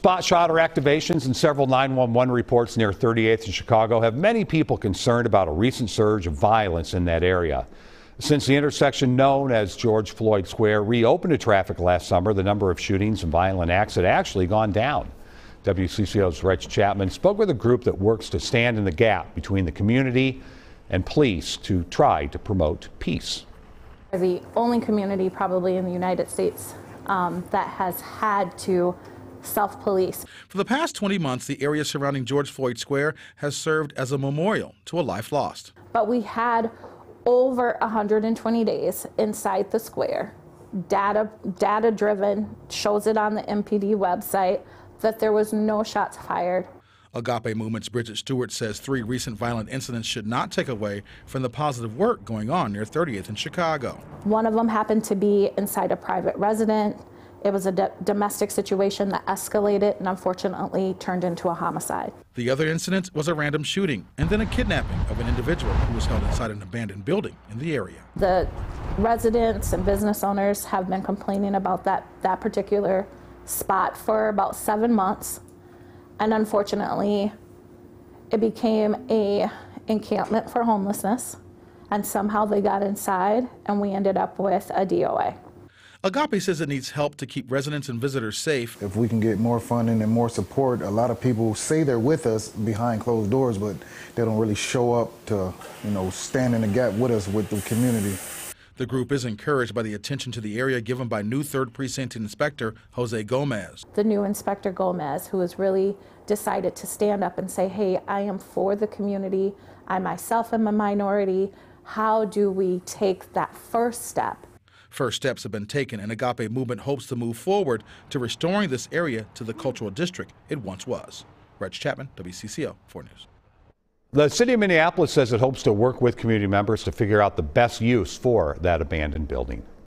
Spot shotter activations and several 911 reports near 38th and Chicago have many people concerned about a recent surge of violence in that area. Since the intersection known as George Floyd Square reopened to traffic last summer, the number of shootings and violent acts had actually gone down. WCCO's Reg Chapman spoke with a group that works to stand in the gap between the community and police to try to promote peace. The only community probably in the United States um, that has had to self police. For the past 20 months, the area surrounding George Floyd Square has served as a memorial to a life lost. But we had over 120 days inside the square. Data, data driven, shows it on the MPD website that there was no shots fired. Agape Movement's Bridget Stewart says three recent violent incidents should not take away from the positive work going on near 30th in Chicago. One of them happened to be inside a private residence. It was a d- domestic situation that escalated and unfortunately turned into a homicide. The other incident was a random shooting and then a kidnapping of an individual who was held inside an abandoned building in the area. The residents and business owners have been complaining about that, that particular spot for about seven months. And unfortunately, it became a encampment for homelessness. And somehow they got inside and we ended up with a DOA. Agape says it needs help to keep residents and visitors safe. If we can get more funding and more support, a lot of people say they're with us behind closed doors, but they don't really show up to, you know, stand in the gap with us with the community. The group is encouraged by the attention to the area given by new 3rd Precinct Inspector Jose Gomez. The new Inspector Gomez, who has really decided to stand up and say, hey, I am for the community. I myself am a minority. How do we take that first step First steps have been taken, and Agape Movement hopes to move forward to restoring this area to the cultural district it once was. Reg Chapman, WCCO 4 News. The city of Minneapolis says it hopes to work with community members to figure out the best use for that abandoned building.